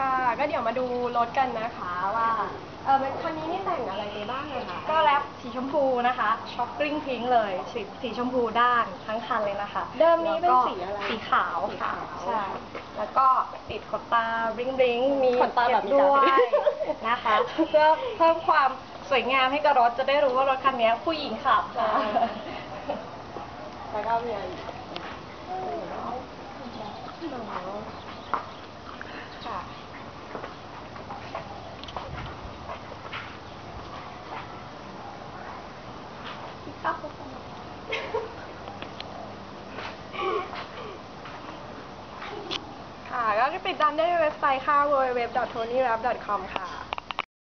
ค่ะ ก็เดี๋ยวมาดูรถกันนะคะว่าเออเป็นคันนี้นี่แต่งอะไรไปบ้างอะคะ ก็แรปสีชมพูนะคะช็อกกริ้งพิงค์เลยสีสีชมพูด้านทั้งคันเลยนะคะเดิมนี้เป็นแล้วก็สีอะไรสีขาวสีขาวใช่แล้วก็ติดขนตาบลิงบลิงมีขนตาแบบนี้เก็ด้วยจ้ะนะคะ เพื่อเพิ่มความสวยงามให้กับรถจะได้รู้ว่ารถคันนี้ผู้หญิงขับค่ะ แล้วก็มีอะไรอีกค่ะ ค่ะ ก็ติดตามได้ในเว็บไซต์ค่ะ www.tonyrap.com ค่ะ